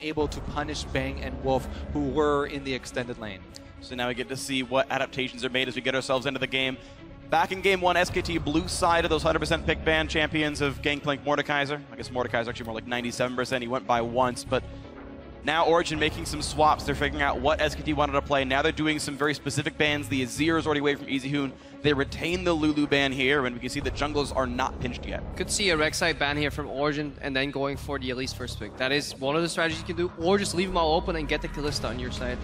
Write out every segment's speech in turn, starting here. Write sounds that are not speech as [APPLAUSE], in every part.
able to punish Bang and Wolf, who were in the extended lane. So now we get to see what adaptations are made as we get ourselves into the game. Back in game one, SKT blue side of those 100% pick ban champions of Gangplank Mordekaiser. I guess Mordekaiser actually more like 97%. He went by once, but now Origen making some swaps. They're figuring out what SKT wanted to play. Now they're doing some very specific bans. The Azir is already away from Easyhoon. They retain the Lulu ban here, and we can see that jungles are not pinched yet. Could see a Rek'Sai ban here from Origen and then going for the Elise first pick. That is one of the strategies you can do, or just leave them all open and get the Kalista on your side.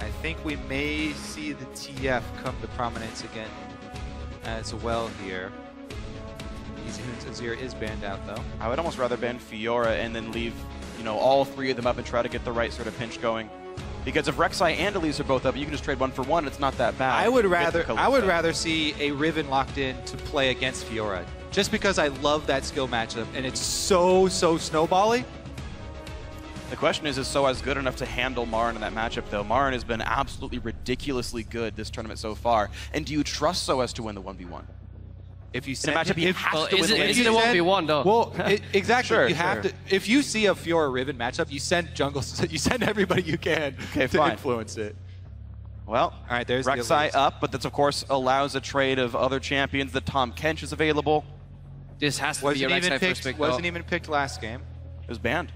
I think we may see the TF come to prominence again as well here. Easyhoon's Azir is banned out though. I would almost rather ban Fiora and then leave, you know, all three of them up and try to get the right sort of pinch going. Because if Rek'Sai and Elise are both up, you can just trade one for one. It's not that bad. I would You get the rather I would rather see a Riven locked in to play against Fiora. Just because I love that skill matchup and it's so so snowbally. The question is, is Soaz good enough to handle Marin in that matchup, though? Marin has been absolutely ridiculously good this tournament so far. And do you trust Soaz to win the 1v1? If you In a send matchup, he if, has Well, to is win it- the is it you a send- 1v1 though? Well, i exactly. Sure, you have sure. to. If you see a Fiora Riven matchup, you send jungle. [LAUGHS] You send everybody you can Okay, to fine. influence it. Well, All right, there's the Rek'Sai Elise. up, but this, of course, allows a trade of other champions. The Tahm Kench is available. This has to Wasn't be a even Rek'Sai picked. first pick. wasn't though. even picked last game. It was banned,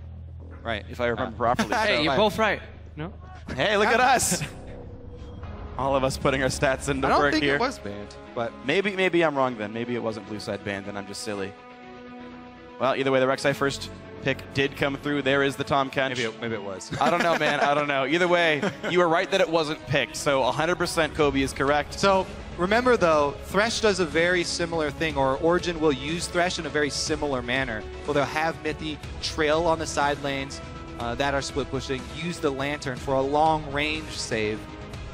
Right. if I remember Uh, [LAUGHS] properly. Hey, So- you're both right. No? hey, look at us! [LAUGHS] All of us putting our stats into I don't work think here. it was banned, but Maybe, maybe I'm wrong then. Maybe it wasn't blue side banned, and I'm just silly. Well, either way, the Rek'Sai first pick did come through. There is the Tahm Kench. maybe it, maybe it was. I don't know, [LAUGHS] man. I don't know. Either way, you were right that it wasn't picked. So 100% Kobe is correct. So remember though, Thresh does a very similar thing, or Origen will use Thresh in a very similar manner. Well, they'll have Mithy trail on the side lanes uh, that are split pushing, use the Lantern for a long range save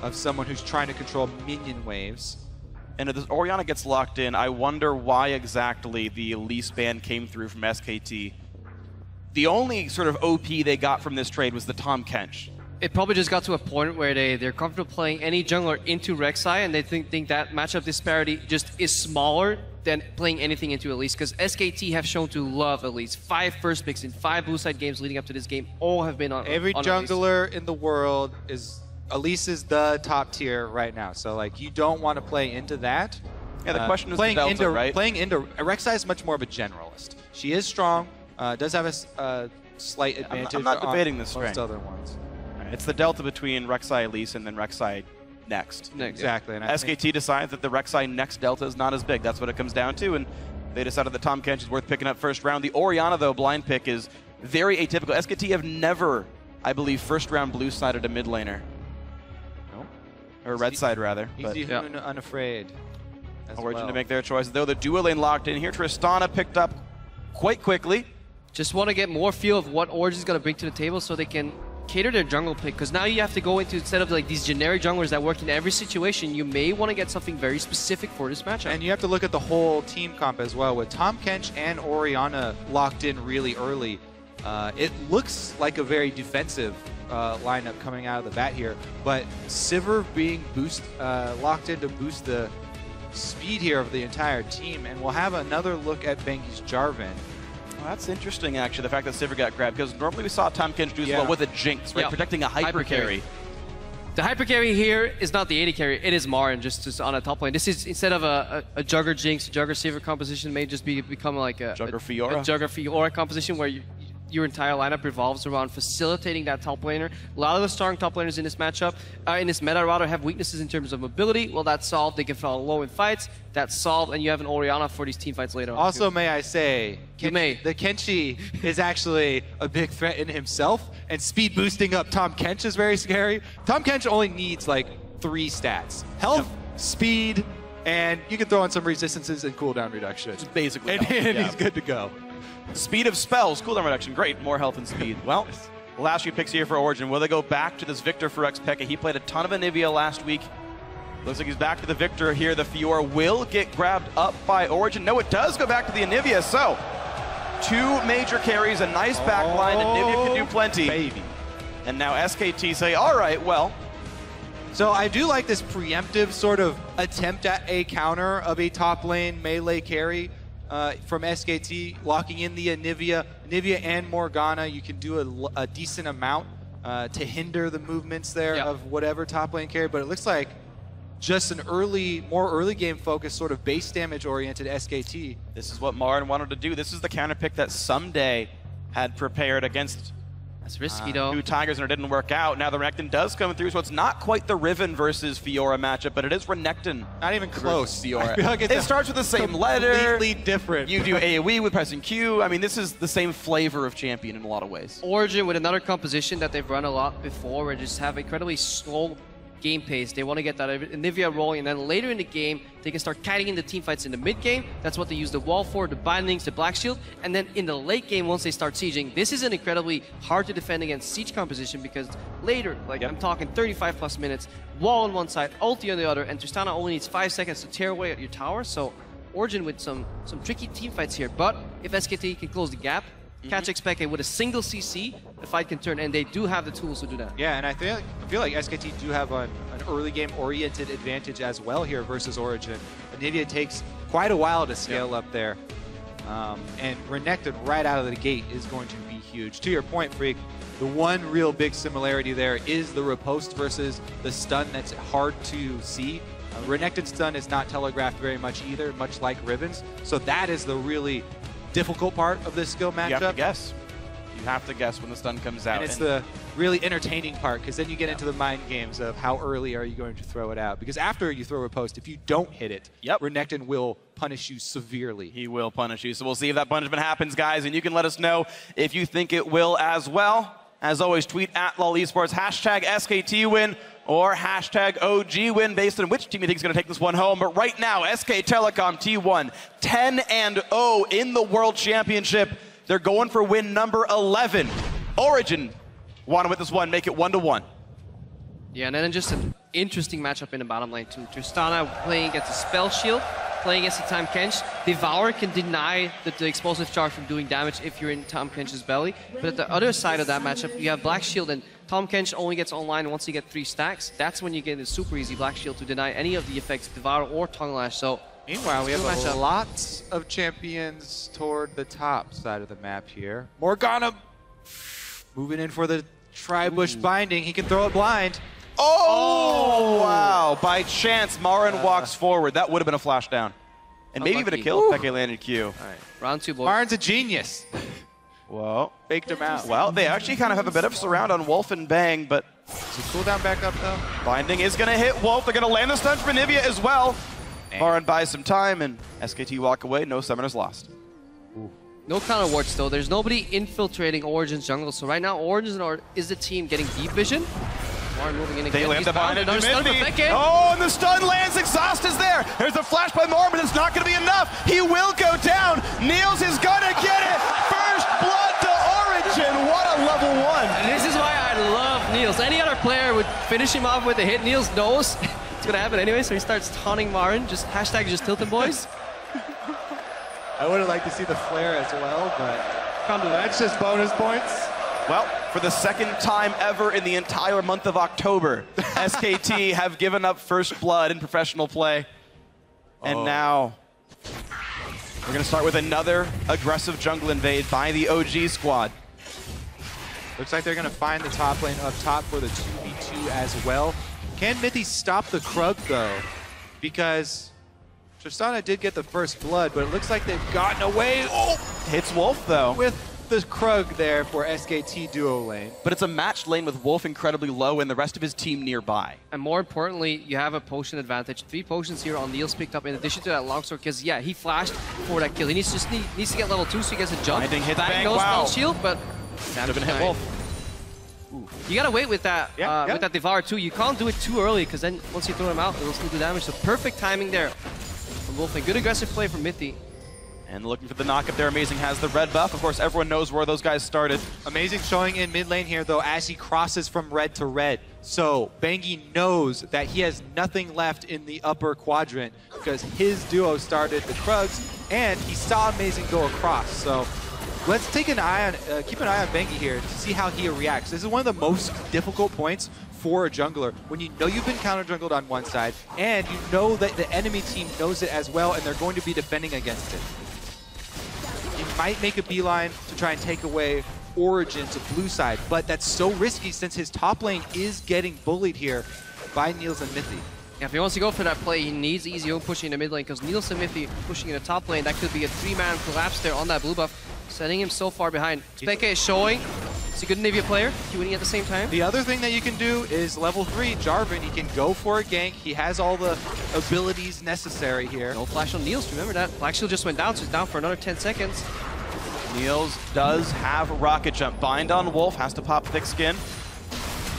of someone who's trying to control minion waves. And if this Orianna gets locked in, I wonder why exactly the Elise ban came through from SKT. The only sort of OP they got from this trade was the Tahm Kench. It probably just got to a point where they, they're comfortable playing any jungler into Rek'Sai and they think, think that matchup disparity just is smaller than playing anything into Elise because SKT have shown to love Elise. Five first picks in five blue side games leading up to this game all have been on Every on Elise. jungler in the world is Elise is the top tier right now. So like you don't want to play into that. Yeah, the Uh, question is the playing delta, into right? playing into Rek'Sai is much more of a generalist. She is strong, uh, does have a uh, slight I'm- I'm advantage. not on debating the most strength. other ones. It's the delta between Rek'Sai Elise and then Rek'Sai next. Next. Exactly. And I SKT decides that the Rek'Sai next delta is not as big. That's what it comes down to, and they decided that Tahm Kench is worth picking up first round. The Orianna, though, blind pick is very atypical. SKT have never, I believe, first round blue sided a mid laner. No. Or red side, rather. But Easy Yeah. Unafraid. as Origen well. to make their choices. Though the dual lane locked in here, Tristana picked up quite quickly. Just want to get more feel of what Origen's going to bring to the table so they can cater their jungle pick. Because now you have to go into, instead of like these generic junglers that work in every situation, you may want to get something very specific for this matchup. And you have to look at the whole team comp as well. With Tahm Kench and Orianna locked in really early, uh, it looks like a very defensive uh, lineup coming out of the bat here. But Sivir being boost uh, locked in to boost the speed here of the entire team, and we'll have another look at Bengi's Jarvan. Well, that's interesting, actually, the fact that Sivir got grabbed, because normally we saw Tahm Kench do as Yeah. well with a Jinx, right? Yeah. Protecting a hyper, Hyper carry. carry. The hyper carry here is not the AD carry, it is Marin just, just on a top lane. This is instead of a, a, a Jugger Jinx, Jugger Sivir composition may just be become like a Jugger a, a Jugger Fiora composition where you, your entire lineup revolves around facilitating that top laner. A lot of the strong top laners in this matchup, uh, in this meta rather, have weaknesses in terms of mobility. Well, that's solved. They can fall low in fights. That's solved, and you have an Orianna for these team fights later on. Also, too. may I say, You may. the Kenshi is actually a big threat in himself, and speed boosting up Tahm Kench is very scary. Tahm Kench only needs like three stats: health, speed, and you can throw in some resistances and cooldown reduction. Just basically. And, and [LAUGHS] yeah. he's good to go. Speed of spells, cooldown reduction, great, more health and speed. Well, last few picks here for Origin. Will they go back to this Viktor for Xpeke? He played a ton of Anivia last week. Looks like he's back to the Viktor here. The Fiora will get grabbed up by Origin. No, it does go back to the Anivia. So, two major carries, a nice back line. Anivia can do oh, plenty. Baby. And now SKT say, all right, well, So I do like this preemptive sort of attempt at a counter of a top lane melee carry. Uh, from SKT, locking in the Anivia. Anivia and Morgana, you can do a, a decent amount uh, to hinder the movements there Yeah. of whatever top lane carry, but it looks like just an early, more early game focused, sort of base damage oriented SKT. This is what Marin wanted to do. This is the counter pick that someday had prepared against That's risky, uh, though. two Tigers and it didn't work out. Now the Renekton does come through, so it's not quite the Riven versus Fiora matchup, but it is Renekton. Not even close. versus [LAUGHS] Fiora. Like it starts with the same letter. Completely different. You do [LAUGHS] AoE with pressing Q. I mean, this is the same flavor of champion in a lot of ways. Origin with another composition that they've run a lot before, where they just have incredibly slow game pace. They want to get that Anivia rolling, and then later in the game, they can start kiting in the team fights in the mid game. That's what they use the wall for, the bindings, the black shield, and then in the late game, once they start sieging, this is an incredibly hard to defend against siege composition because later, like Yep. I'm talking 35 plus minutes, wall on one side, ulti on the other, and Tristana only needs five seconds to tear away at your tower. So Origen with some some tricky team fights here, but if SKT can close the gap, mm-hmm. catch expected with a single CC, the fight can turn, and they do have the tools to do that. Yeah, and I feel like, I feel like SKT do have an, an early game oriented advantage as well here versus Origen. Anivia takes quite a while to scale up there. Um, and Renekton right out of the gate is going to be huge. To your point, Freak, the one real big similarity there is the riposte versus the stun that's hard to see. Uh, Renekton's stun is not telegraphed very much either, much like Riven's. So that is the really difficult part of this skill matchup. You have to guess. You have to guess when the stun comes out. And it's And the really entertaining part because then you get into the mind games of how early are you going to throw it out. Because after you throw a post, if you don't hit it, Yep. Renekton will punish you severely. he will punish you. So we'll see if that punishment happens, guys, and you can let us know if you think it will as well. As always, tweet at LOL Esports, hashtag SKTWin or hashtag OGWin based on which team you think is going to take this one home. But right now, SK Telecom T1, 10 and 0 in the World Championship. They're going for win number 11. Origen want to win this one, make it one to one. Yeah, and then just an interesting matchup in the bottom lane. Tristana playing against a Spell Shield, playing against a Tahm Kench. Devour can deny the, the explosive charge from doing damage if you're in Tahm Kench's belly. But at the other side of that matchup, you have Black Shield, and Tahm Kench only gets online once you get three stacks. That's when you get a super easy Black Shield to deny any of the effects of Devour or Tongue Lash. So Meanwhile, we have Good a matchup. lot of champions toward the top side of the map here. Morgana moving in for the Tri-Bush binding. He can throw it blind. Oh, oh, wow. By chance, Marin uh, walks forward. That would have been a flash down. And oh, maybe even a kill if Peke landed Q. all right, round two, boys. Marin's a genius. [LAUGHS] Whoa. Faked him out. Well, they actually kind of have a bit of a surround on Wolf and Bang, but Is his cooldown back up though? Binding is going to hit Wolf. They're going to land the stun for Anivia as well. Marin buys some time, and SKT walk away. No summoners lost. No counter wards though. There's nobody infiltrating Origen's jungle. So right now, Origen are- is the team getting deep vision. Marin moving in again. They land He's the bound. bind Another stun for into Beckett. Oh, and the stun lands. Exhaust is there. There's a flash by Marin, but it's not going to be enough. He will go down. Niels is going to get it. First blood to Origen. What a level one. And this is why I love Niels. Any other player would finish him off with a hit. Niels knows it's gonna happen anyway, so he starts taunting Marin. Just hashtag just tilted boys. [LAUGHS] I would have liked to see the flare as well, but Can't that. that's just bonus points. Well, for the second time ever in the entire month of October, [LAUGHS] SKT have given up first blood in professional play. And Oh. now we're going to start with another aggressive jungle invade by the OG squad. Looks like they're going to find the top lane up top for the 2v2 as well. Can Mithy stop the Krug though? Because Tristana did get the first blood, but it looks like they've gotten away oh, Hits Wolf though. with the Krug there for SKT duo lane. But it's a matched lane with Wolf incredibly low and the rest of his team nearby. And more importantly, you have a potion advantage. Three potions here on Niels picked up in addition to that longsword. Because yeah, he flashed for that kill. He needs just need, needs to get level two so he gets a jump. Binding hits Bang Bang, knows wow. shield, but Should have been hit Wolf. You gotta wait with that Yeah, uh, yeah. with that Devour too. You can't do it too early because then once you throw him out, it'll still do damage. So perfect timing there from Wolf. And good aggressive play from Mithy. And looking for the knockup there, Amazing has the red buff. Of course, everyone knows where those guys started. Amazing showing in mid lane here though as he crosses from red to red. So Bengi knows that he has nothing left in the upper quadrant because his duo started the Krugs and he saw Amazing go across. So let's take an eye on, uh, keep an eye on Bengi here to see how he reacts. This is one of the most difficult points for a jungler when you know you've been counter jungled on one side and you know that the enemy team knows it as well and they're going to be defending against it. He might make a beeline to try and take away Origen to blue side, but that's so risky since his top lane is getting bullied here by Niels and Mithy. Yeah, if he wants to go for that play, he needs Easy Hoon pushing in the mid lane because Niels and Mithy pushing in the top lane. That could be a three-man collapse there on that blue buff, setting him so far behind. Speke is showing. He's a good Nivea player, He winning at the same time. The other thing that you can do is level 3, Jarvan. He can go for a gank. He has all the abilities necessary here. No flash on Niels, remember that. Black Shield just went down, so he's down for another 10 seconds. Niels does have rocket jump. Bind on Wolf, has to pop thick skin.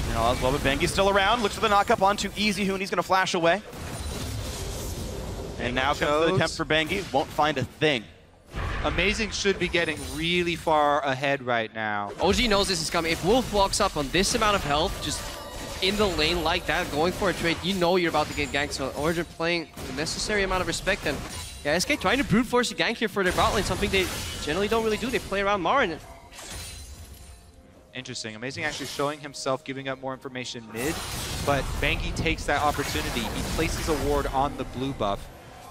Now as well, but Bengi's still around. Looks for the knockup onto Easy Hoon. He's going to flash away. And now comes the attempt for Bengi. Won't find a thing. Amazing should be getting really far ahead right now. OG knows this is coming. If Wolf walks up on this amount of health, just in the lane like that, going for a trade, you know you're about to get ganked. So Origen playing the necessary amount of respect. And yeah, SK trying to brute force a gank here for their bot lane, something they generally don't really do. They play around Marin. Interesting. Amazing actually showing himself, giving up more information mid, but Bengi takes that opportunity. He places a ward on the blue buff,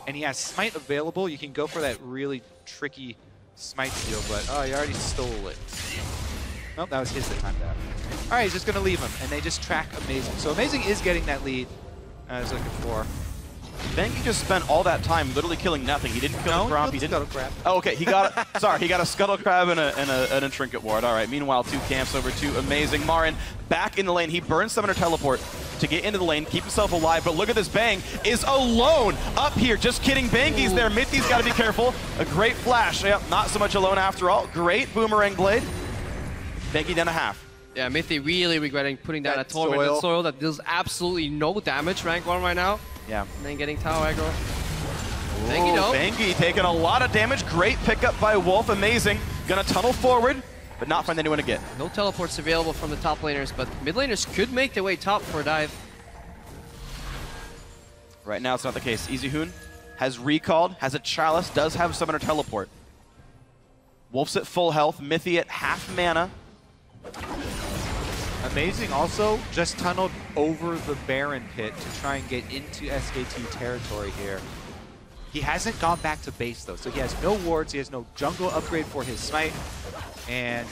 and he has Smite available. You can go for that really tricky Smite steal, but oh, he already stole it. Nope, that was his that timed out. All right, he's just going to leave him, and they just track Amazing. So Amazing is getting that lead uh, I was looking for. Bengi just spent all that time literally killing nothing. He didn't kill no, the crop. He, didn't. Crab. Oh, okay. He got. [LAUGHS] sorry, he got a scuttle crab and a, and a, and a trinket ward. All right. Meanwhile, two camps over to amazing Marin back in the lane. He burns summoner teleport to get into the lane, keep himself alive. But look at this Bang is alone up here. Just kidding. Bengi's there. Mithy's got to be careful. A great flash. Yep, not so much alone after all. Great boomerang blade. Bengi down a half. Yeah, Mithy really regretting putting down that a torment soil. soil that deals absolutely no damage rank one right now. Yeah. And then getting Tao aggro. Bengi, no. Bengi taking a lot of damage. Great pickup by Wolf. Amazing. Gonna tunnel forward, but not find anyone to get. No teleports available from the top laners, but mid laners could make their way top for a dive. Right now, it's not the case. Easy Hoon has recalled, has a chalice, does have summoner teleport. Wolf's at full health, Mithy at half mana. Amazing also just tunneled over the Baron pit to try and get into SKT territory here. He hasn't gone back to base though, so he has no wards, he has no jungle upgrade for his smite, and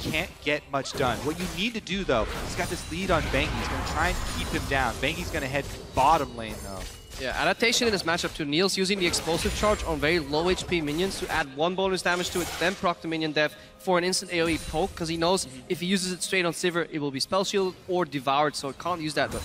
can't get much done. What you need to do though, he's got this lead on Bengi, he's going to try and keep him down. Bengi's going to head bottom lane though. Yeah, adaptation in this matchup to Niels using the explosive charge on very low HP minions to add one bonus damage to it, then proc the minion death for an instant AoE poke, because he knows if he uses it straight on Sivir, it will be spell shield or devoured, so it can't use that, but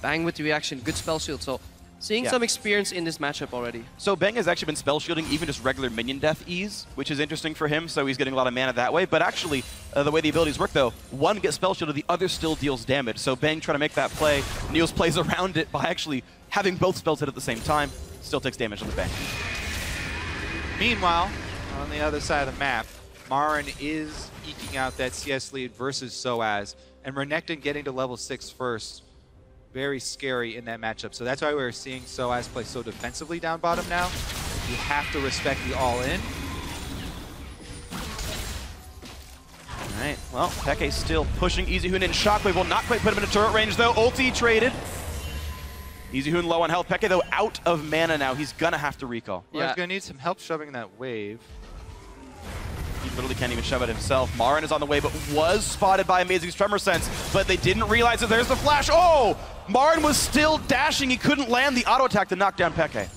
bang with the reaction, good spell shield, so seeing yeah. some experience in this matchup already. So Bang has actually been spell shielding even just regular minion death ease, which is interesting for him, so he's getting a lot of mana that way, but actually, uh, the way the abilities work though, one gets spell shielded, the other still deals damage, so Bang trying to make that play, Niels plays [LAUGHS] around it by actually having both spells hit at the same time, still takes damage on the bank. Meanwhile, on the other side of the map, Marin is eking out that CS lead versus Soaz, and Renekton getting to level 6 first. Very scary in that matchup. So that's why we're seeing Soaz play so defensively down bottom now. You have to respect the all-in. Alright, well, Peke still pushing Easy Hoon in. Shockwave will not quite put him in a turret range, though. Ulti traded. Easy Hoon low on health. Peke, though, out of mana now. He's going to have to recall. Yeah. he's going to need some help shoving that wave. He literally can't even shove it himself. Marin is on the way, but was spotted by Amazing's Tremor Sense, but they didn't realize that there's the flash. Oh! Marin was still dashing. He couldn't land the auto attack to knock down Peke.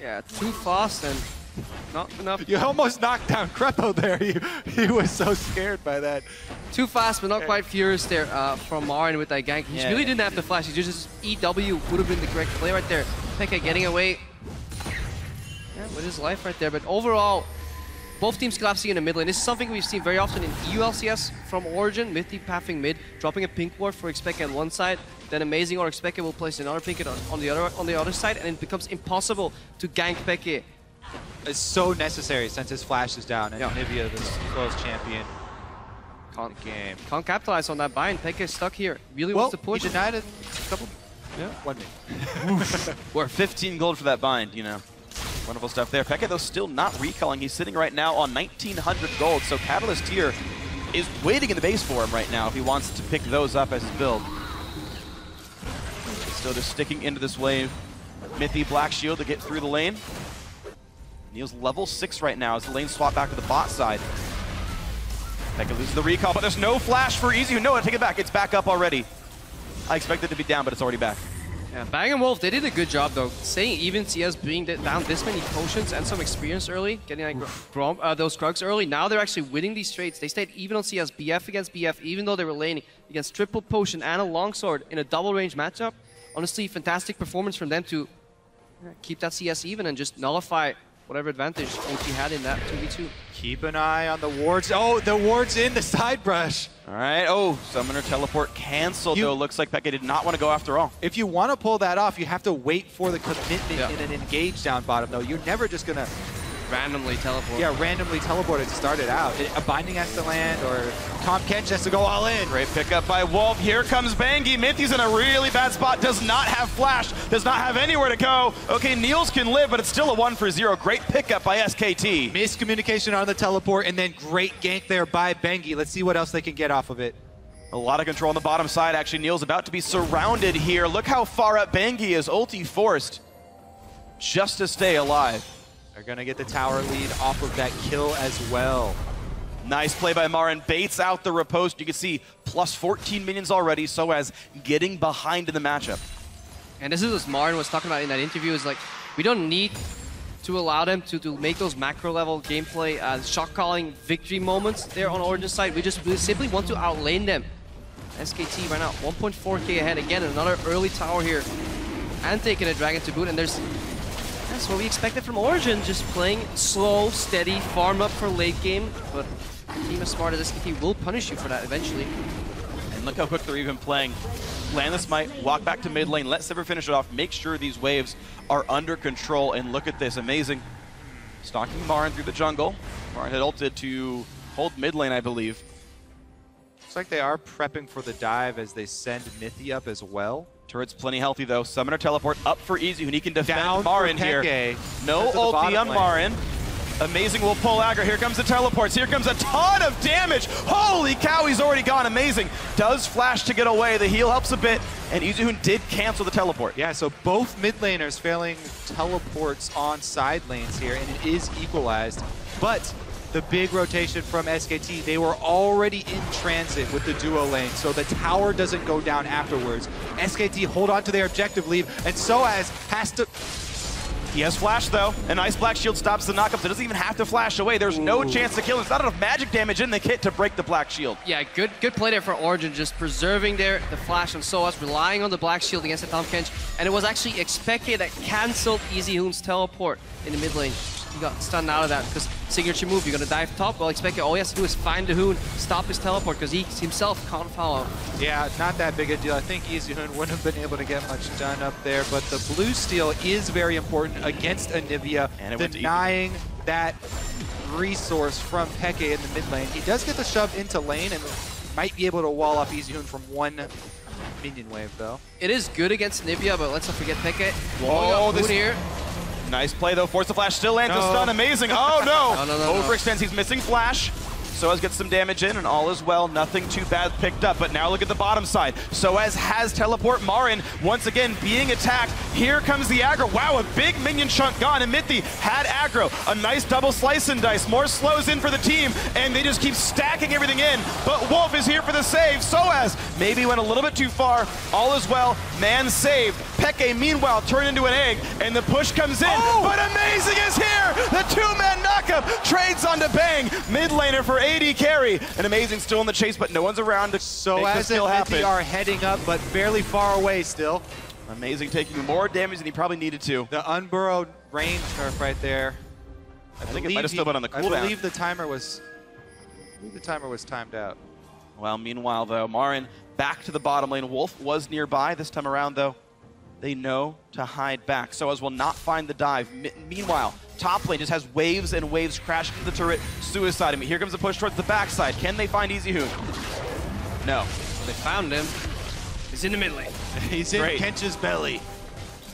Yeah, too fast and not enough. You almost knocked down Krepo there. [LAUGHS] He, he was so scared by that. Too fast, but not quite furious there uh, from Marin with that gank. He yeah. really didn't have to flash. He just EW would have been the correct play right there. Peke getting away yeah, with his life right there. But overall, both teams collapsing in the mid lane. This is something we've seen very often in ULCS from Origin. Mithy pathing mid, dropping a pink ward for Xpeke on one side, then Amazing or Xpeke will place another pink on, on the other on the other side, and it becomes impossible to gank Peke It's so necessary since his flash is down and yeah. Nivea, this close champion, can't game. Can't capitalize on that bind. Peke is stuck here. Really well, wants to push. He denied it a couple. Yeah. One minute. [LAUGHS] We're 15 gold for that bind, you know. Wonderful stuff there. Peke, though, still not recalling. He's sitting right now on 1,900 gold, so Catalyst here is waiting in the base for him right now if he wants to pick those up as his build. Still just sticking into this wave. Mithy Black Shield to get through the lane. Niels level 6 right now as the lane swap back to the bot side. Pekka loses the recall, but there's no flash for Easy. No, take it back. It's back up already. I expected it to be down, but it's already back. Yeah, Bang and Wolf, they did a good job though. Saying even CS being down this many potions and some experience early, getting like Grom, uh, those Krugs early, now they're actually winning these trades. They stayed even on CS, BF against BF, even though they were laning against triple potion and a longsword in a double range matchup. Honestly, fantastic performance from them to keep that CS even and just nullify whatever advantage OT had in that 2v2. Keep an eye on the wards. Oh, the wards in the side brush. All right. Oh, Summoner Teleport canceled, You- though. Looks like Pekka did not want to go after all. If you want to pull that off, you have to wait for the commitment Yeah. in an engage down bottom, though. You're never just going to Randomly teleport. yeah, randomly teleported to start it out. A Binding has to land, or Tahm Kench has to go all in. Great pickup by Wolf. Here comes Bengi. Mithy's in a really bad spot. Does not have flash. Does not have anywhere to go. Okay, Niels can live, but it's still a one for zero. Great pickup by SKT. Miscommunication on the teleport, and then great gank there by Bengi. Let's see what else they can get off of it. A lot of control on the bottom side. Actually, Niels about to be surrounded here. Look how far up Bengi is. Ulti forced just to stay alive. They're going to get the tower lead off of that kill as well. Nice play by Marin. Baits out the riposte. You can see plus 14 minions already. Soaz getting behind in the matchup. And this is what Martin was talking about in that interview is like, we don't need to allow them to, to make those macro level gameplay, uh, shot calling victory moments there on Origen side. We just we simply want to outlane them. SKT right now 1.4k ahead. Again, another early tower here. And taking a dragon to boot. And there's that's what we expected from Origen, just playing slow, steady, farm up for late game. But a team as smart as SKT will punish you for that eventually. And look how quick they're even playing. Land the smite, walk back to mid lane, let Sivir finish it off, make sure these waves are under control, and look at this, amazing. Stalking Marin through the jungle. Marin had ulted to hold mid lane, I believe. Looks like they are prepping for the dive as they send Mithy up as well. Turret's plenty healthy though. Summoner teleport up for Easy, and he can defend Down Marin here. No ulti on lane. Marin. Amazing will pull aggro. Here comes the teleports. Here comes a ton of damage. Holy cow, he's already gone. Amazing. Does flash to get away. The heal helps a bit. And Easyhoon did cancel the teleport. Yeah, so both mid laners failing teleports on side lanes here, and it is equalized. But the big rotation from SKT, they were already in transit with the duo lane, so the tower doesn't go down afterwards. SKT hold on to their objective lead, and Soaz has to... He has flash though. A nice black shield stops the knockup. So it doesn't even have to flash away. There's no chance to kill him. There's not enough magic damage in the kit to break the black shield. Yeah, good good play there for Origen, just preserving their the flash on Soaz, relying on the Black Shield against the Tahm Kench, and it was actually expected that cancelled Easy Hoon's teleport in the mid lane. He got stunned out of that because signature move, you're gonna dive top. Well, expect all he has to do is find the Hoon, stop his teleport because he himself can't follow. Yeah, not that big a deal. I think Easyhoon wouldn't have been able to get much done up there, but the blue steal is very important against Anivia, And it denying that resource from Peke in the mid lane. He does get the shove into lane and might be able to wall off Easyhoon from one minion wave, though. It is good against Nivea, but let's not forget Peke. Oh, this- here. Nice play though. Force the flash still lands a No. stun. Oh. Amazing. [LAUGHS] Oh no. No, no, no, no. Overextends. He's missing flash. Soaz gets some damage in, and all is well. Nothing too bad picked up. But now look at the bottom side. Soaz has teleport Marin once again being attacked. Here comes the aggro. Wow, a big minion chunk gone. And Mithy had aggro. A nice double slice and dice. More slows in for the team, and they just keep stacking everything in. But Wolf is here for the save. Soaz maybe went a little bit too far. All is well. Man saved. Peke meanwhile turned into an egg, and the push comes in. Oh! But Amazing is here. The two-man knockup trades onto Bang. Mid laner for AD carry. And Amazing still in the chase, but no one's around to So make as still happen. Are heading up, but fairly far away still. Amazing taking more damage than he probably needed to. The unburrowed range nerf right there. I, think it believe might have still been on the cooldown. I believe the timer was. I believe the timer was timed out. Well, meanwhile, though, Marin back to the bottom lane. Wolf was nearby this time around, though. They know to hide back. Soaz will not find the dive. Me- meanwhile, top lane just has waves and waves crashing into the turret, suicide him. Here comes the push towards the backside. Can they find Easy Hoon? No. They found him. He's in the mid lane. [LAUGHS] He's in Great. Kench's belly.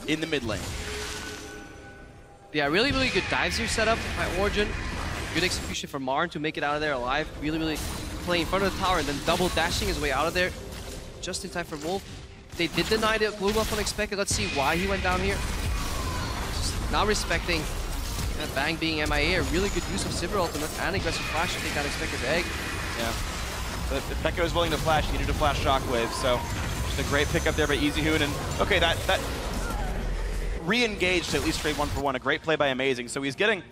In the mid lane. Yeah, really, really good dives here set up by Origin. Good execution from Marin to make it out of there alive. Really, really playing in front of the tower and then double dashing his way out of there. Just in time for Wolf. They did deny the blue buff unexpected. Let's see why he went down here. Just not respecting And Bang being MIA, a really good use of Sivir ultimate and aggressive flash to take that expected egg. Yeah. But if Pekka was willing to flash, he needed to flash Shockwave, so just a great pickup there by Easyhoon. And okay, that that re-engaged to at least trade one for one. A great play by Amazing. So he's getting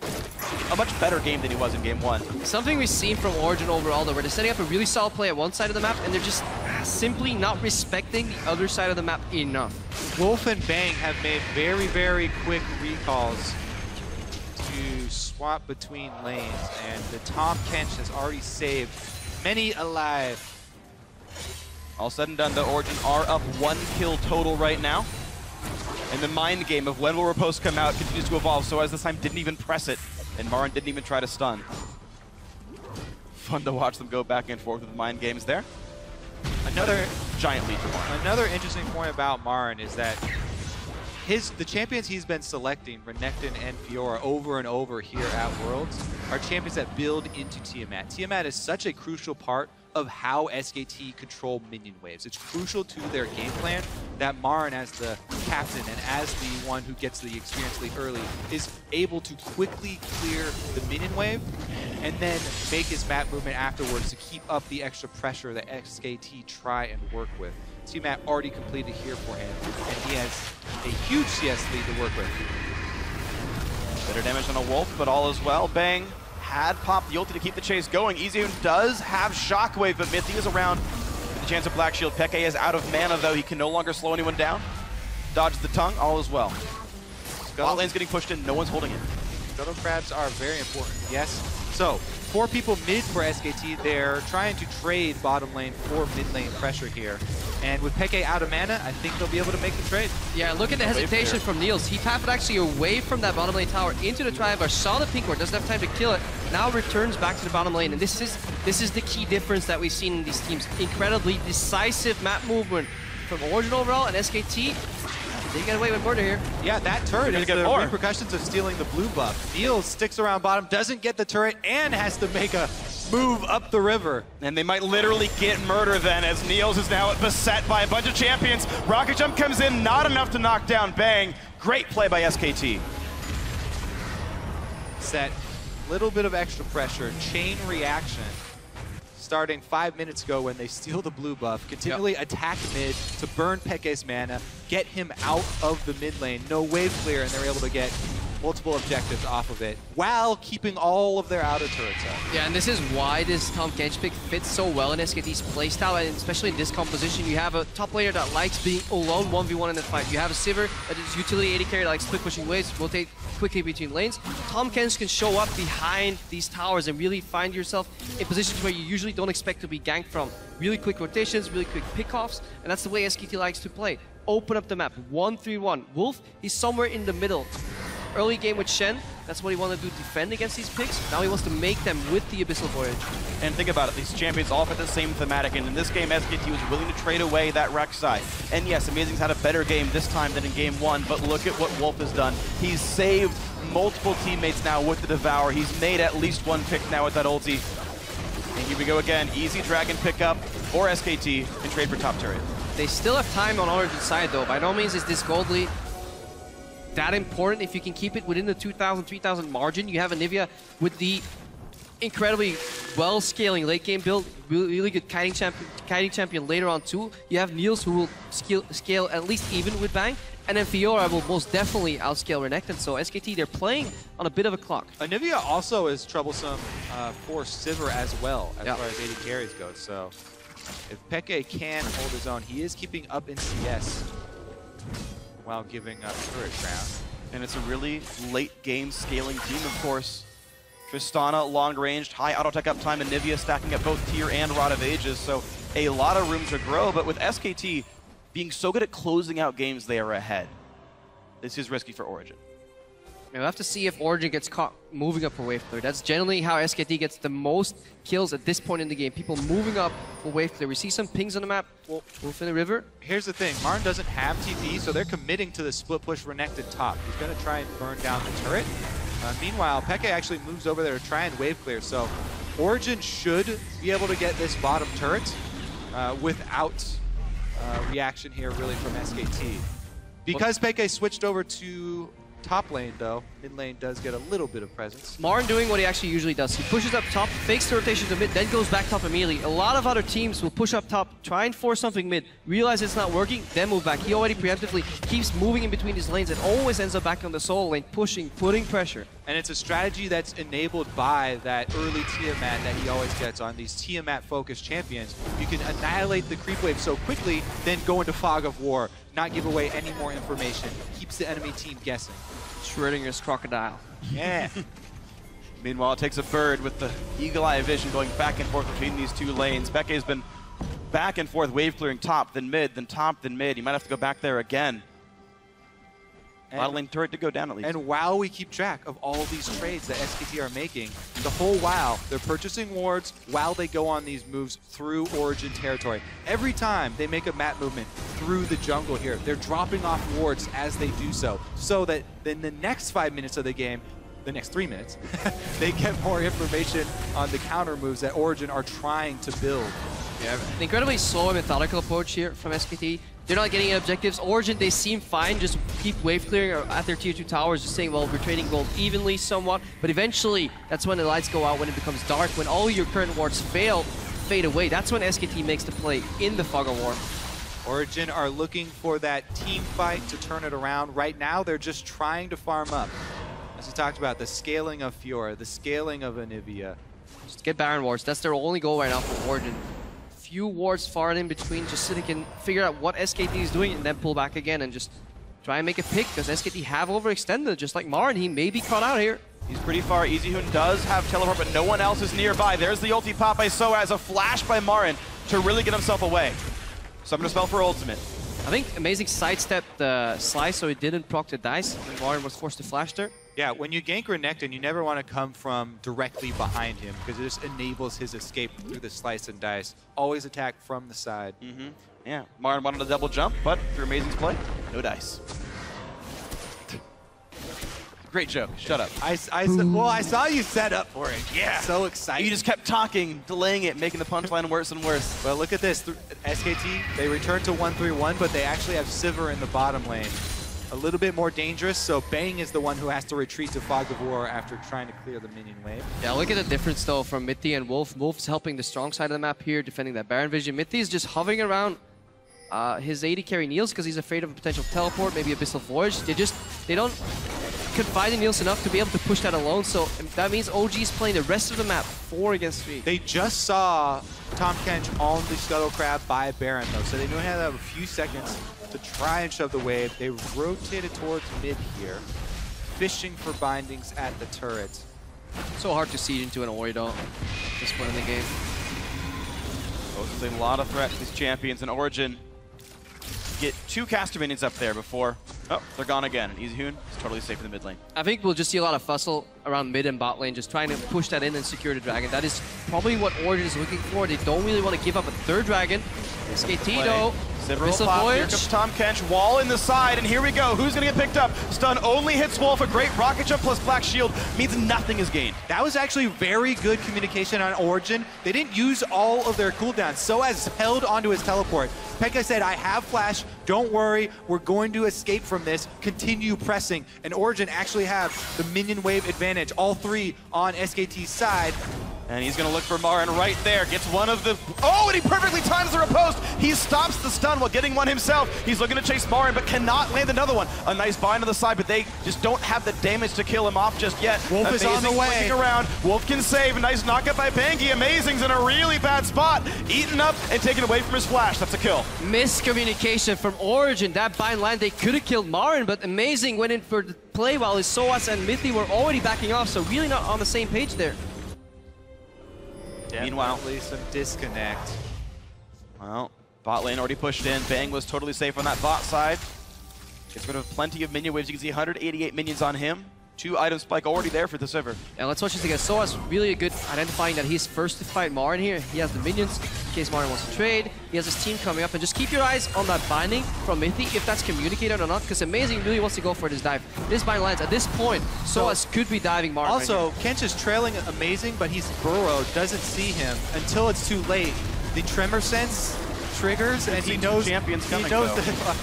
a much better game than he was in game one. Something we've seen from Origen overall, though, where they're setting up a really solid play at one side of the map, and they're just simply not respecting the other side of the map enough. Wolf and Bang have made very, very quick recalls to swap between lanes, and the Tahm Kench has already saved many alive. All said and done, the Origen are up one kill total right now. And the mind game of when will Riposte come out continues to evolve. Soaz this time didn't even press it, and Marin didn't even try to stun. Fun to watch them go back and forth with mind games there. Another giant lead for Marin. Another interesting point about Marin is that his the champions he's been selecting, Renekton and Fiora, over and over here at Worlds, are champions that build into Tiamat. Tiamat is such a crucial part of how SKT control minion waves. It's crucial to their game plan that Marin, as the captain and as the one who gets the experience lead early, is able to quickly clear the minion wave and then make his map movement afterwards to keep up the extra pressure that SKT try and work with. Tiamat already completed here for him, and he has a huge CS lead to work with. Better damage on a Wolf, but all is well. Bang had popped the ulti to keep the chase going. Easyhoon does have Shockwave, but Mithy is around with the chance of Black Shield. Peke is out of mana, though. He can no longer slow anyone down. Dodges the tongue, all is well. Bot lane's getting pushed in, no one's holding it. Scuttle crabs are very important, yes. So, four people mid for SKT. They're trying to trade bottom lane for mid lane pressure here. And with Peke out of mana, I think they'll be able to make the trade. Yeah, look at the hesitation from Niels. He tapped actually away from that bottom lane tower into the triangle, saw the pink ward, doesn't have time to kill it, now returns back to the bottom lane. And this is this is the key difference that we've seen in these teams. Incredibly decisive map movement from Origen overall and SKT. They get away with murder here. Yeah, that turret Gonna is get the more. repercussions of stealing the blue buff. Niels sticks around bottom, doesn't get the turret, and has to make a move up the river. And they might literally get murder then, as Niels is now beset by a bunch of champions. Rocket Jump comes in, not enough to knock down Bang. Great play by SKT. Set little bit of extra pressure, chain reaction. Starting five minutes ago when they steal the blue buff, continually attack mid to burn Peke's mana, get him out of the mid lane, no wave clear, and they're able to get multiple objectives off of it while keeping all of their outer turrets up. Yeah, and this is why this Tahm Kench pick fits so well in SKT's playstyle, and especially in this composition. You have a top player that likes being alone 1v1 in the fight. You have a Sivir that is utility AD carry that likes quick pushing waves, rotate quickly between lanes. Tahm Kench can show up behind these towers and really find yourself in positions where you usually don't expect to be ganked from. Really quick rotations, really quick pickoffs, and that's the way SKT likes to play. Open up the map, 1-3-1. Wolf, he's somewhere in the middle early game with Shen, that's what he wanted to do, defend against these picks. Now he wants to make them with the Abyssal Voyage. And think about it, these champions all fit the same thematic, and in this game, SKT was willing to trade away that Rek'Sai. And yes, Amazing's had a better game this time than in game one, but look at what Wolf has done. He's saved multiple teammates now with the Devour. He's made at least one pick now with that ulti. And here we go again, easy dragon pickup for SKT and trade for top turret. They still have time on Origen's side though. By no means is this gold lead that important. If you can keep it within the 2,000, 3,000 margin, you have Anivia with the incredibly well scaling late game build, really good kiting champion, kiting champion later on too. You have Niels who will scale, scale at least even with Bang, and then Fiora will most definitely outscale Renekton. So SKT they're playing on a bit of a clock. Anivia also is troublesome uh, for Sivir as well, as Yeah. far as AD carries go. So if Peke can hold his own, he is keeping up in CS while giving up turret ground. And it's a really late game scaling team, of course. Tristana, long ranged, high auto tech uptime, and Nivea stacking up both tier and Rod of Ages, so a lot of room to grow. But with SKT being so good at closing out games, they are ahead. This is risky for Origen. We'll have to see if Origen gets caught moving up for wave clear. That's generally how SKT gets the most kills at this point in the game. People moving up for wave clear. We see some pings on the map. Well, Wolf in the river. here's the thing. Martin doesn't have TP, so they're committing to the split push Renekton top. He's going to try and burn down the turret. Uh, meanwhile, Peke actually moves over there to try and wave clear. So Origen should be able to get this bottom turret uh, without uh, reaction here really from SKT. Because Peke switched over to top lane, though. Mid lane does get a little bit of presence. Martin doing what he actually usually does. He pushes up top, fakes the rotation to mid, then goes back top immediately. A lot of other teams will push up top, try and force something mid, realize it's not working, then move back. He already preemptively keeps moving in between his lanes and always ends up back on the solo lane, pushing, putting pressure. And it's a strategy that's enabled by that early Tiamat that he always gets on these Tiamat-focused champions. You can annihilate the creep wave so quickly, then go into Fog of War, not give away any more information. Keeps the enemy team guessing. Schrodinger's crocodile. Yeah. [LAUGHS] Meanwhile, it takes a bird with the eagle eye vision going back and forth between these two lanes. Peke has been back and forth, wave clearing top, then mid, then top, then mid. He might have to go back there again. Bottom lane turret to go down at least. And while we keep track of all these trades that SKT are making, the whole while they're purchasing wards while they go on these moves through Origen territory. Every time they make a map movement through the jungle here, they're dropping off wards as they do so, so that then the next five minutes of the game, the next three minutes, [LAUGHS] they get more information on the counter moves that Origen are trying to build. Yeah, an incredibly slow and methodical approach here from SKT. They're not getting any objectives. Origen, they seem fine, just keep wave clearing at their tier 2 towers, just saying, well, we're trading gold evenly somewhat. But eventually, that's when the lights go out, when it becomes dark, when all your current wards fail, fade away. That's when SKT makes the play in the Fog of War. Origen are looking for that team fight to turn it around. Right now, they're just trying to farm up. As we talked about, the scaling of Fiora, the scaling of Anivia. Just get Baron wards. That's their only goal right now for Origen. Few wards far and in between, just so they can figure out what SKT is doing and then pull back again and just try and make a pick because SKT have overextended, just like Marin. He may be caught out here. He's pretty far. Easyhoon does have teleport, but no one else is nearby. There's the ulti pop by Soaz, a flash by Marin to really get himself away. Summon a spell for ultimate. I think Amazing sidestepped the slice so he didn't proc the dice when Marin was forced to flash there. Yeah, when you gank Renekton, you never want to come from directly behind him because it just enables his escape through the slice and dice. Always attack from the side. Mm-hmm. Yeah, Marin wanted a double jump, but through Amazing's play, no dice. Great joke. Shut up. I, I, well, I saw you set up for it. Yeah. So excited. You just kept talking, delaying it, making the punchline worse and worse. Well, look at this. SKT, they return to 1-3-1, but they actually have Sivir in the bottom lane. A little bit more dangerous, so Bang is the one who has to retreat to Fog of War after trying to clear the minion wave. Yeah, look at the difference though from Mithy and Wolf. Wolf's helping the strong side of the map here, defending that Baron Vision. Mithy is just hovering around uh, his AD carry Niels because he's afraid of a potential teleport, maybe Abyssal Voyage. They just, they don't confide in Niels enough to be able to push that alone, so that means OG is playing the rest of the map 4 against 3. They just saw Tahm Kench on the Scuttle Crab by Baron, though, so they know how to have a few seconds to try and shove the wave. They rotated towards mid here, fishing for bindings at the turret. So hard to siege into an Ori though, at this point in the game. Poses a lot of threat to these champions in Origen. Get two caster minions up there before... Oh, they're gone again. Easyhoon is totally safe in the mid lane. I think we'll just see a lot of fussle around mid and bot lane, just trying to push that in and secure the dragon. That is probably what Origen is looking for. They don't really want to give up a third dragon. SKT though, Sivir Abyssal pop. Here Voyage. comes Tahm Kench. Wall in the side, and here we go. Who's going to get picked up? Stun only hits Wolf. A great rocket jump plus Black Shield means nothing is gained. That was actually very good communication on Origen. They didn't use all of their cooldowns. Soaz held onto his teleport. Pekka said, I have flash, don't worry, we're going to escape from this, continue pressing. And Origin actually have the minion wave advantage, all three on SKT's side. And he's going to look for Marin right there. Gets one of the... Oh, and he perfectly times the riposte. He stops the stun while getting one himself. He's looking to chase Marin, but cannot land another one. A nice bind on the side, but they just don't have the damage to kill him off just yet. Wolf is on the way. flanking around. Wolf can save. A nice knockup by Bengi. Amazing's in a really bad spot. Eaten up and taken away from his flash. That's a kill. Miscommunication from Origen. That bind land, they could have killed Marin, but Amazing went in for the play while his Soaz and Mithy were already backing off, so really not on the same page there. Meanwhile- some disconnect. Well, bot lane already pushed in. Bang was totally safe on that bot side. Gets rid of plenty of minion waves. You can see 188 minions on him. Two item spike already there for the Sivir. And let's watch this again. Soaz really good identifying that he's first to fight Marin here. He has the minions in case Marin wants to trade. He has his team coming up, and just keep your eyes on that binding from Mithy, if that's communicated or not, because Amazing really wants to go for this dive. This bind lands. At this point, Soaz could be diving Marin. right Also, Kench is trailing amazing, but he's burrowed, doesn't see him until it's too late. The tremor sense triggers, and he knows champions he coming, knows though. that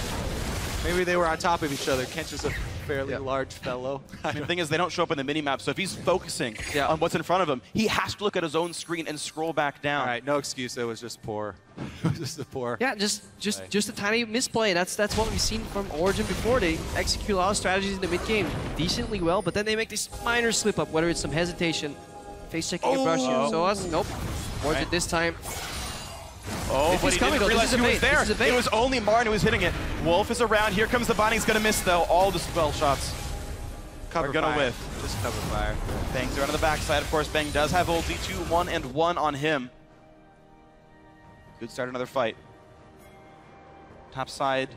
[LAUGHS] maybe they were on top of each other. Kench is a fairly Yeah. large fellow. [LAUGHS] I mean, the thing is, they don't show up in the minimap, so if he's focusing Yeah. on what's in front of him, he has to look at his own screen and scroll back down. All right, no excuse. It was just poor. [LAUGHS] it was just a poor. Yeah, just just Right. just a tiny misplay. That's that's what we've seen from Origen before. They execute a lot of strategies in the mid game decently well, but then they make this minor slip up, whether it's some hesitation, face checking a brush. Oh. So us, nope. Origen Right. this time. Oh, If but he's he coming, didn't realize this he was there. This is a bait. It was only Marin who was hitting it. Wolf is around. Here comes the Bonnie. He's going to miss, though. All the spell shots cover are going to whiff. Just cover fire. Bang's around on the backside. Of course, Bang does have ulti. 2, 1, and 1 on him. Good start, another fight. Top side,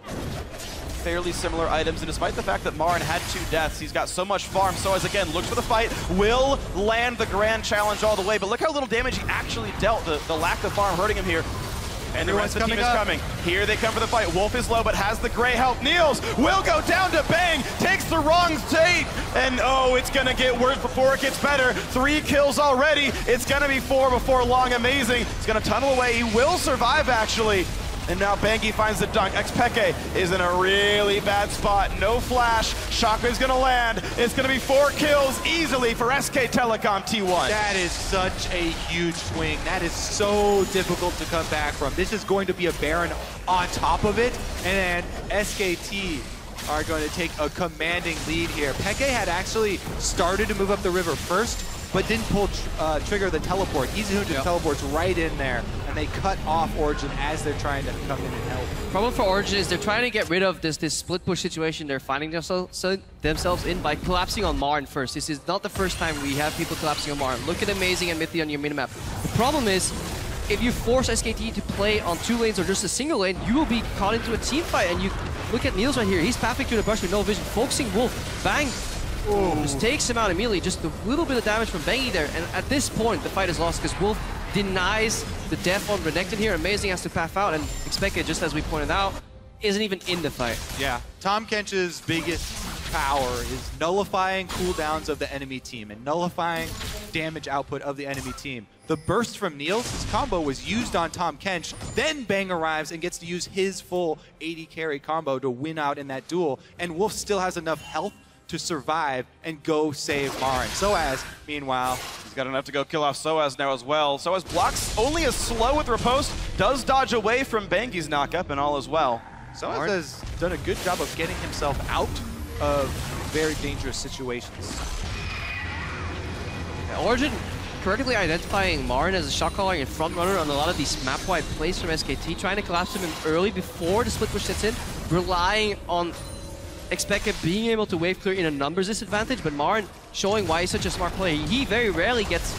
fairly similar items, and despite the fact that Marin had two deaths, he's got so much farm. Soaz again, looks for the fight, will land the grand challenge all the way, but look how little damage he actually dealt. The, the lack of farm hurting him here. And the rest of the team coming is up. coming. Here they come for the fight. Wolf is low, but has the gray health. Niels will go down to Bang, takes the wrong take, and oh, it's gonna get worse before it gets better. Three kills already. It's gonna be four before long. Amazing. He's gonna tunnel away. He will survive actually. And now Bengi finds the dunk. Xpeke is in a really bad spot. No flash. Shockwave's gonna land. It's gonna be four kills easily for SK Telecom T1. That is such a huge swing. That is so difficult to come back from. This is going to be a Baron on top of it, and then SKT are going to take a commanding lead here. Peke had actually started to move up the river first, but didn't pull tr- uh, trigger the teleport. Izahunja Yep. teleports right in there, and they cut off Origen as they're trying to come in and help. Problem for Origen is they're trying to get rid of this this split push situation they're finding themselves themselves in by collapsing on Marin first. This is not the first time we have people collapsing on Marin. Look at Amazing and Mithy on your minimap. The problem is, if you force SKT to play on two lanes or just a single lane, you will be caught into a team fight. And you look at Niels right here. He's pathing through the brush with no vision, focusing Wolf. Bang! Just takes him out immediately. Just a little bit of damage from Bengi there. And at this point, the fight is lost because Wolf denies the death on Renekton here. Amazing has to path out and expect it, just as we pointed out, isn't even in the fight. Yeah, Tahm Kench's biggest power is nullifying cooldowns of the enemy team and nullifying damage output of the enemy team. The burst from Niels, his combo was used on Tahm Kench, then Bang arrives and gets to use his full AD carry combo to win out in that duel, and Wolf still has enough health to survive and go save Marin. Soaz, meanwhile, He's got enough to go kill off Soaz now as well. Soaz blocks only as slow with riposte, does dodge away from Bengi's knockup and all as well. Soaz Marin? has done a good job of getting himself out of very dangerous situations. Origen correctly identifying Marin as a shot caller and front runner on a lot of these map-wide plays from SKT, trying to collapse him in early before the split push sets in, relying on Expected being able to wave clear in a numbers disadvantage, but Marin showing why he's such a smart player. He very rarely gets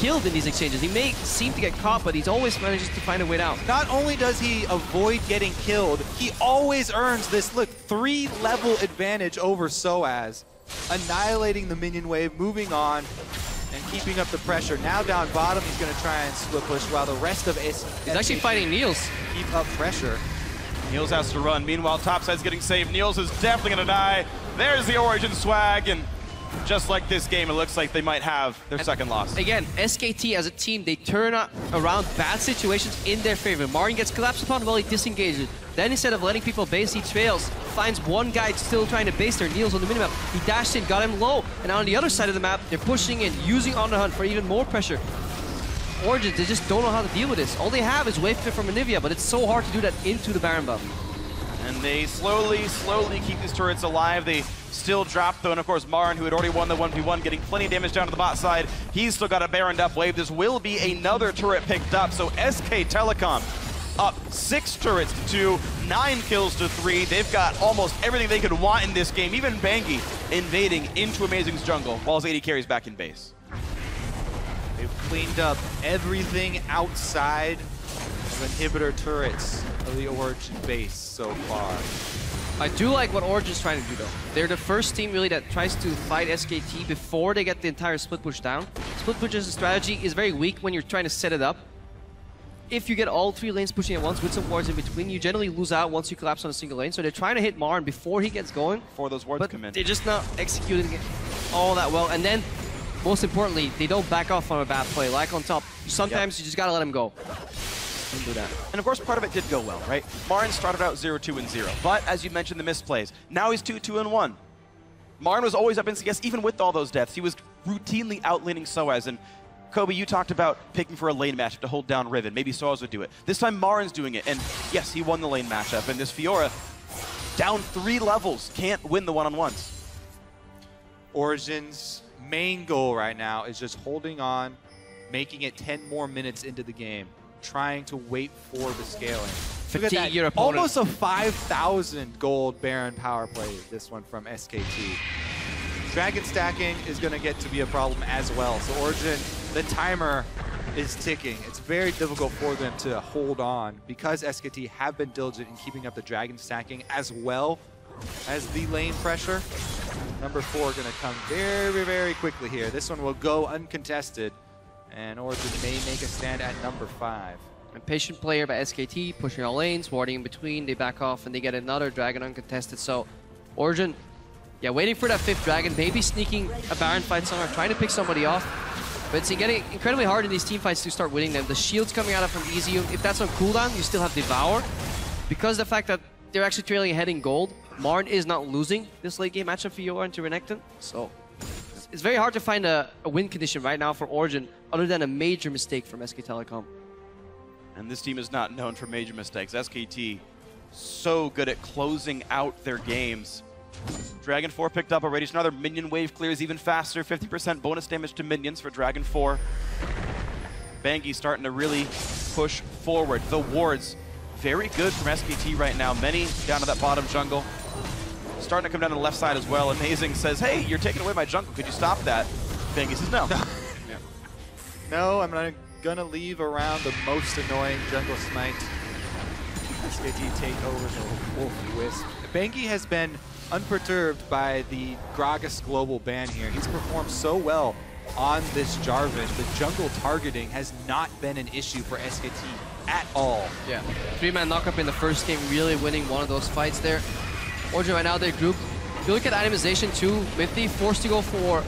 killed in these exchanges. He may seem to get caught, but he's always manages to find a way out. Not only does he avoid getting killed, he always earns this, look, three level advantage over Soaz, annihilating the minion wave, moving on, and keeping up the pressure. Now down bottom, he's going to try and split push while the rest of S He's actually fighting Niels. keep up pressure. Niels has to run. Meanwhile, topside's getting saved. Niels is definitely going to die. There's the Origen swag, and just like this game, it looks like they might have their second loss. Again, SKT as a team, they turn around bad situations in their favor. Marin gets collapsed upon while he disengages. Then instead of letting people base, he trails, finds one guy still trying to base there, Niels on the minimap. He dashed in, got him low, and on the other side of the map, they're pushing in, using on the hunt for even more pressure. Origen, they just don't know how to deal with this. All they have is wave clear from Anivia, but it's so hard to do that into the Baron buff. And they slowly, slowly keep these turrets alive. They still drop, though, and of course, Marin, who had already won the 1v1, getting plenty of damage down to the bot side. He's still got a Baroned up wave. This will be another turret picked up, so SK Telecom up six turrets to two, nine kills to three. They've got almost everything they could want in this game. Even Bengi invading into Amazing's jungle while his AD carries back in base. They've cleaned up everything outside of inhibitor turrets of the Origen base so far. I do like what Origen's trying to do though. They're the first team really that tries to fight SKT before they get the entire split push down. Split push as a strategy is very weak when you're trying to set it up. If you get all three lanes pushing at once with some wards in between, you generally lose out once you collapse on a single lane. So they're trying to hit Marin before he gets going, Before those wards come in. they're just not executing it all that well. And then, most importantly, they don't back off on a bad play. Like on top, sometimes you just gotta let them go. Don't do that. And of course, part of it did go well, right? Marin started out 0-2 and 0, but as you mentioned, the misplays. Now he's 2-2 and 1. Marn was always up in CS, even with all those deaths. He was routinely outlaning Soaz. And Kobe, you talked about picking for a lane matchup to hold down Riven. Maybe Soaz would do it. This time, Marn's doing it. And yes, he won the lane matchup. And this Fiora, down three levels, can't win the one-on-ones. Origen's main goal right now is just holding on, making it 10 more minutes into the game, trying to wait for the scaling. Look at that. Almost a 5,000 gold Baron power play, this one from SKT. Dragon stacking is going to get to be a problem as well. So Origen, the timer is ticking. It's very difficult for them to hold on because SKT have been diligent in keeping up the dragon stacking as well as the lane pressure. Number four going to come very, very quickly here. This one will go uncontested, and Origen may make a stand at number five. A patient player by SKT, pushing all lanes, warding in between, they back off and they get another dragon uncontested. So Origen, yeah, waiting for that fifth dragon, maybe sneaking a Baron fight somewhere, trying to pick somebody off. But it's getting incredibly hard in these team fights to start winning them. The shield's coming out of from Easy. If that's on cooldown, you still have Devour. Because the fact that they're actually trailing ahead in gold, Marn is not losing this late game matchup for Fiora into Renekton. So it's- it's very hard to find a, a win condition right now for Origen, other than a major mistake from SK Telecom. And this team is not known for major mistakes. SKT, so good at closing out their games. Dragon 4 picked up already. Another minion wave clears even faster. 50% bonus damage to minions for Dragon 4. Bengi starting to really push forward. The wards, very good from SKT right now. Many down to that bottom jungle. Starting to come down to the left side as well. Amazing says, hey, you're taking away my jungle. Could you stop that? Bengi says, no. [LAUGHS] Yeah. No, I'm not gonna leave around the most annoying jungle smite. SKT take over the Wolf Wisp. Bengi has been unperturbed by the Gragas global ban here. He's performed so well on this Jarvan. The jungle targeting has not been an issue for SKT at all. Yeah. Three-man knockup in the first game, really winning one of those fights there. Origin right now, their group. If you look at itemization too, Mithy forced to go for,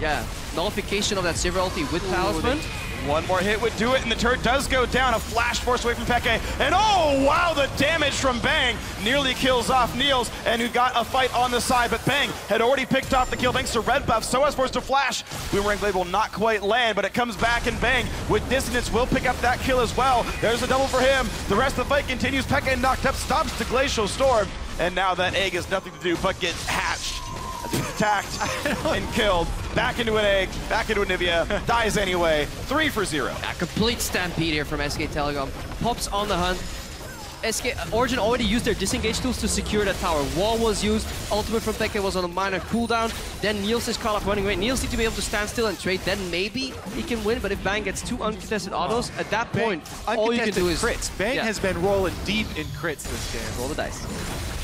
yeah, nullification of that Sivir ulti with Talisman. One more hit would do it, and the turret does go down. A flash force away from Peke. And oh, wow, the damage from Bang nearly kills off Niels, and who got a fight on the side. But Bang had already picked off the kill thanks to red buff. Soaz forced to flash. Boomerang Blade will not quite land, but it comes back, and Bang with dissonance will pick up that kill as well. There's a double for him. The rest of the fight continues. Peke knocked up, stops the Glacial Storm. And now that egg has nothing to do but get hatched. As he's attacked [LAUGHS] and killed. Back into an egg, back into Anivia, [LAUGHS] dies anyway. Three for zero. A complete stampede here from SK Telecom. Pops on the hunt. SK uh, Origen already used their disengage tools to secure that tower. Wall was used, ultimate from Peke was on a minor cooldown. Then Niels is caught up running away. Niels needs to be able to stand still and trade. Then maybe he can win. But if Bang gets two uncontested autos, at that point, all you can do is crits. Bang Yeah. has been rolling deep in crits this game. roll the dice.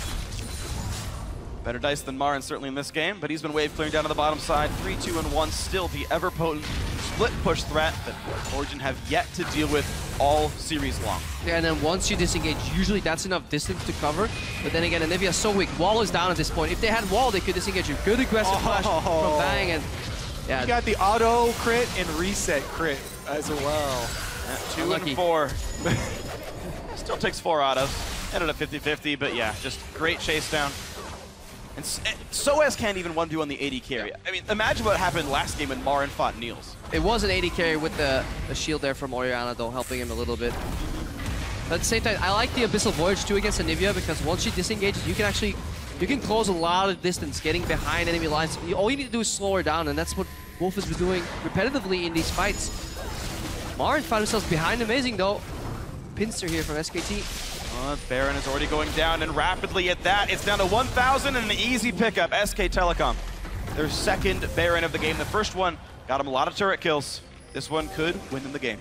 Better dice than Marin certainly in this game, but he's been wave clearing down to the bottom side. 3, 2, and 1, still the ever-potent split push threat that Origen have yet to deal with all series long. Yeah, and then once you disengage, usually that's enough distance to cover. But then again, Anivia is so weak. Wall is down at this point. If they had wall, they could disengage you. Good aggressive oh. flash Oh. from Bang, and yeah, You got the auto crit and reset crit as well. Yeah, two Unlucky. and four. [LAUGHS] Still takes four autos. Ended up 50-50, but yeah, just great chase down. And S- eh, Soaz can't even 1-2 on the AD carry. I mean, imagine what happened last game when Marin fought Niels. it was an AD carry with the, the shield there from Orianna, though, helping him a little bit. But at the same time, I like the Abyssal Voyage too against Anivia because once she disengages, you can actually you can close a lot of distance getting behind enemy lines. All you need to do is slow her down, and that's what Wolf has been doing repetitively in these fights. Marin found himself behind Amazing, though. Pinster here from SKT. Uh, Baron is already going down, and rapidly at that, it's down to 1,000 and an easy pickup. SK Telecom, their second Baron of the game. The first one got him a lot of turret kills. This one could win them the game.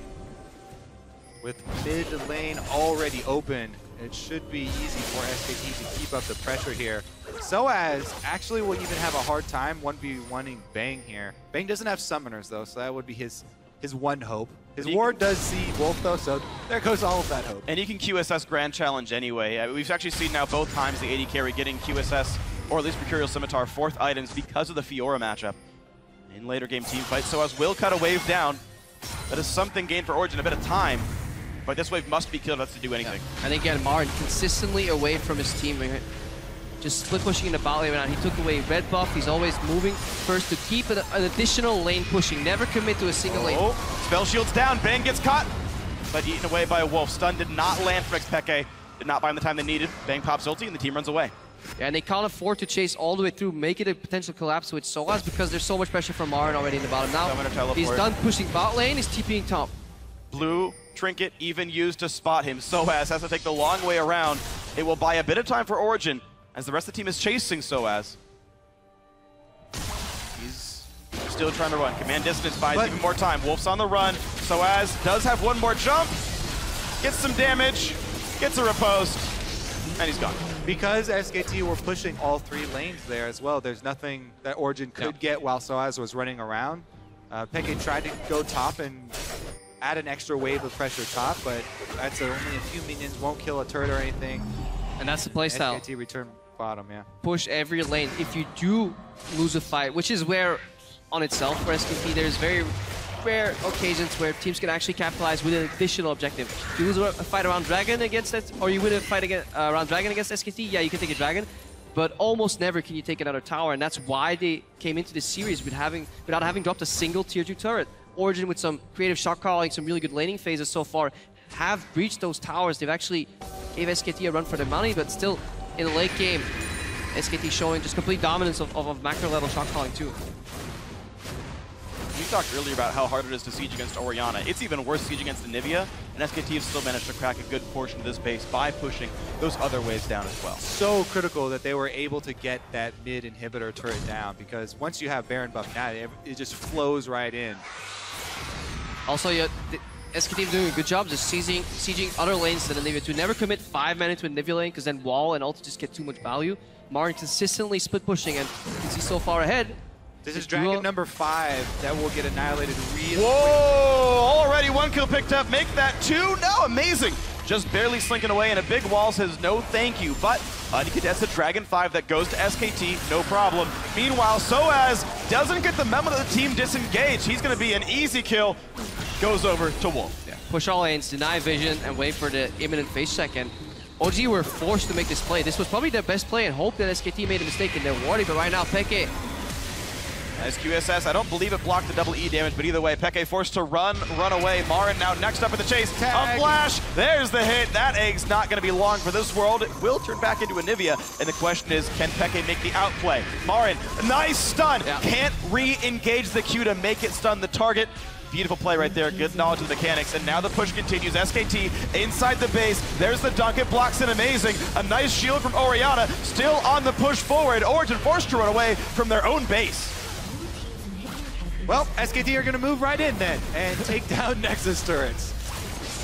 With mid lane already open, it should be easy for SKT to keep up the pressure here. Soaz actually will even have a hard time 1v1ing Bang here. Bang doesn't have summoners though, so that would be his his one hope. His ward does see Wolf though, so there goes all of that hope. And you can QSS Grand Challenge anyway. Uh, we've actually seen now both times the AD carry getting QSS, or at least Mercurial Scimitar, fourth items because of the Fiora matchup. In later game team fights, Soaz will cut a wave down. That is something gained for Origen, a bit of time. But this wave must be killed if that's to do anything. And again, Marin consistently away from his team. Just split pushing in the bot lane right now. He took away red buff. He's always moving first to keep an, an additional lane pushing. Never commit to a single lane. Oh, spell shields down. Bang gets caught, but eaten away by a wolf. Stun did not land for Xpeke. Did not buy him the time they needed. Bang pops ulti, and the team runs away. Yeah, and they can't afford to chase all the way through, make it a potential collapse with Soaz because there's so much pressure from Marin already in the bottom. Now, he's done pushing bot lane, he's TPing top. Blue trinket even used to spot him. Soaz has to take the long way around. It will buy a bit of time for Origen as the rest of the team is chasing Soaz. He's still trying to run. Command distance buys But- even more time. Wolf's on the run. Soaz does have one more jump. Gets some damage. Gets a riposte. And he's gone. Because SKT were pushing all three lanes there as well, there's nothing that Origen could No. get while Soaz was running around. Uh, Peke tried to go top and add an extra wave of pressure top, but that's only a few minions, won't kill a turret or anything. And that's the playstyle. SKT return bottom, yeah. push every lane. If you do lose a fight, which is where, on itself, for SKT, there's very rare occasions where teams can actually capitalize with an additional objective. If you lose a fight around Dragon against that, or you win a fight against, uh, around Dragon against SKT, yeah, you can take a Dragon, but almost never can you take another tower, and that's why they came into this series with having, without having dropped a single tier 2 turret. Origen with some creative shot calling, some really good laning phases so far, have breached those towers. They've actually gave SKT a run for their money, but still, in the late game, SKT showing just complete dominance of, of, of macro level shot calling too. We talked earlier about how hard it is to siege against Orianna. It's even worse siege against Anivia, and SKT have still managed to crack a good portion of this base by pushing those other waves down as well. So critical that they were able to get that mid inhibitor turret down because once you have Baron buff now, it, it just flows right in. Also, yeah, the SKT doing a good job just sieging, sieging other lanes than Anivia to never commit five mana to Anivia lane because then wall and ult just get too much value. Marin consistently split pushing and you can see so far ahead. This is Dragon number five that will get annihilated really Whoa! Already one kill picked up. Make that two. No, amazing. Just barely slinking away, and a big wall says no thank you. But Unikadesa Dragon 5 that goes to SKT, no problem. Meanwhile, Soaz doesn't get the memo that the team disengaged. He's going to be an easy kill. Goes over to Wolf. Push all lanes, deny vision, and wait for the imminent face second. OG were forced to make this play. This was probably their best play and hope that SKT made a mistake in their warding, but right now Peke As QSS, I don't believe it blocked the double E damage, but either way, Peke forced to run, run away. Marin now next up in the chase. Tag. A flash. There's the hit. That egg's not going to be long for this world. It will turn back into Anivia, and the question is, can Peke make the outplay? Marin, nice stun. Yeah. Can't re-engage the Q to make it stun the target. Beautiful play right there. Good knowledge of the mechanics. And now the push continues. SKT inside the base. There's the dunk. It blocks it amazing. A nice shield from Orianna. Still on the push forward. Origen forced to run away from their own base. Well, SKT are going to move right in then and take down [LAUGHS] Nexus turrets.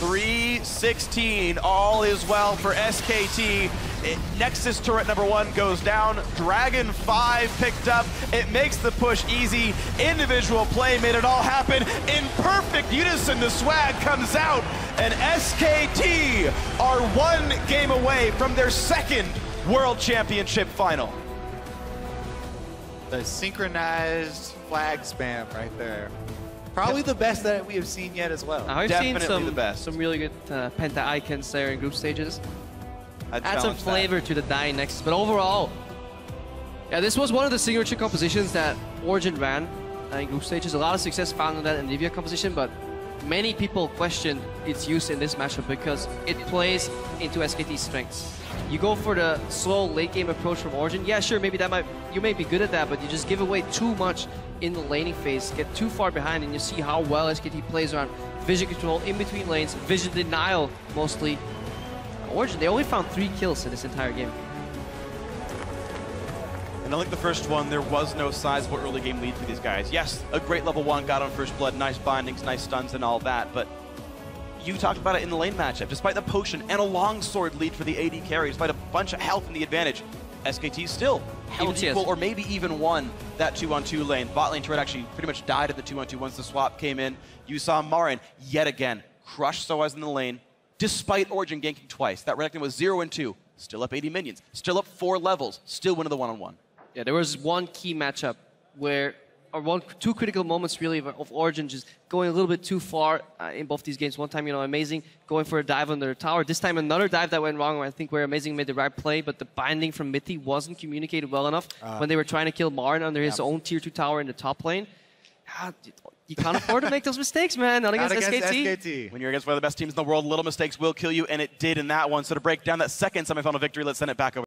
316. All is well for SKT. It- Nexus turret number one goes down. Dragon 5 picked up. It makes the push easy. Individual play made it all happen. In perfect unison, the swag comes out. And SKT are one game away from their second World Championship final. The synchronized flag spam right there. Probably the best that we have seen yet as well. Now, I've Definitely seen some, the best. some really good uh, penta icons there in group stages. I'd Add some challenge that. flavor to the dying Nexus, but overall, yeah, this was one of the signature compositions that Origen ran uh, in group stages. A lot of success found in that Anivia composition, but many people question its use in this matchup because it plays into SKT's strengths. You go for the slow late game approach from Origen. Yeah, sure, maybe that might you may be good at that, but you just give away too much in the laning phase, get too far behind, and you see how well SKT plays around vision control in between lanes, vision denial mostly. Origen, they only found three kills in this entire game. And unlike the first one, there was no sizable early game lead for these guys. Yes, a great level one got on first blood, nice bindings, nice stuns, and all that, but you talked about it in the lane matchup. Despite the potion and a longsword lead for the AD carry, despite a bunch of health in the advantage, SKT still held equal or maybe even won that 2-on-2 lane. Bot lane turret actually pretty much died at the 2-on-2 once the swap came in. You saw Marin yet again crush Soaz in the lane, despite Origen ganking twice. That Renekton was 0 and 2, still up 80 minions, still up 4 levels, still winning the one-on-one. Yeah, there was one key matchup where or one, two critical moments really of, of Origen, just going a little bit too far uh, in both these games. One time, you know, amazing going for a dive on their tower. This time, another dive that went wrong. I think where amazing made the right play, but the binding from Mithy wasn't communicated well enough when they were trying to kill Marn under his own tier two tower in the top lane. Ah, You can't afford to make those mistakes, man. Not against, Not against SKT. SKT. When you're against one of the best teams in the world, little mistakes will kill you, and it did in that one. So to break down that second semifinal victory, let's send it back over.